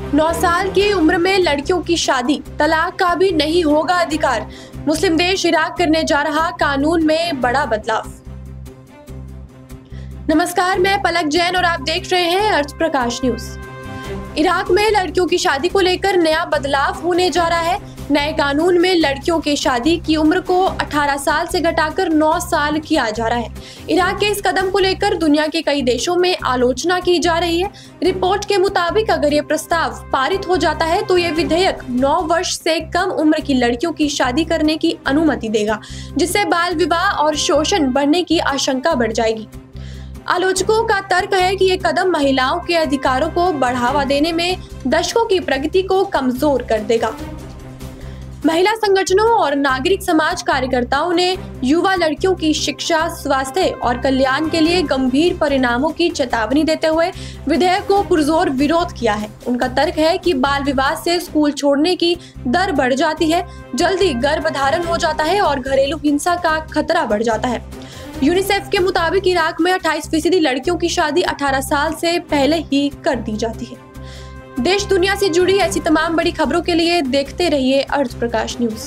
नौ साल की उम्र में लड़कियों की शादी। तलाक का भी नहीं होगा अधिकार। मुस्लिम देश इराक करने जा रहा कानून में बड़ा बदलाव। नमस्कार, मैं पलक जैन और आप देख रहे हैं अर्थ प्रकाश न्यूज़। इराक में लड़कियों की शादी को लेकर नया बदलाव होने जा रहा है। नए कानून में लड़कियों की शादी की उम्र को 18 साल से घटाकर 9 साल किया जा रहा है। इराक के इस कदम को लेकर दुनिया के कई देशों में आलोचना की जा रही है। रिपोर्ट के मुताबिक अगर ये प्रस्ताव पारित हो जाता है तो ये विधेयक 9 वर्ष से कम उम्र की लड़कियों की शादी करने की अनुमति देगा, जिससे बाल विवाह और शोषण बढ़ने की आशंका बढ़ जाएगी। आलोचकों का तर्क है कि ये कदम महिलाओं के अधिकारों को बढ़ावा देने में दशकों की प्रगति को कमज़ोर कर देगा। महिला संगठनों और नागरिक समाज कार्यकर्ताओं ने युवा लड़कियों की शिक्षा, स्वास्थ्य और कल्याण के लिए गंभीर परिणामों की चेतावनी देते हुए विधेयक को पुरजोर विरोध किया है। उनका तर्क है कि बाल विवाह से स्कूल छोड़ने की दर बढ़ जाती है, जल्दी गर्भधारण हो जाता है और घरेलू हिंसा का खतरा बढ़ जाता है। यूनिसेफ के मुताबिक इराक में 28 फ़ीसदी लड़कियों की शादी 18 साल से पहले ही कर दी जाती है। देश दुनिया से जुड़ी ऐसी तमाम बड़ी खबरों के लिए देखते रहिए अर्थ प्रकाश न्यूज़।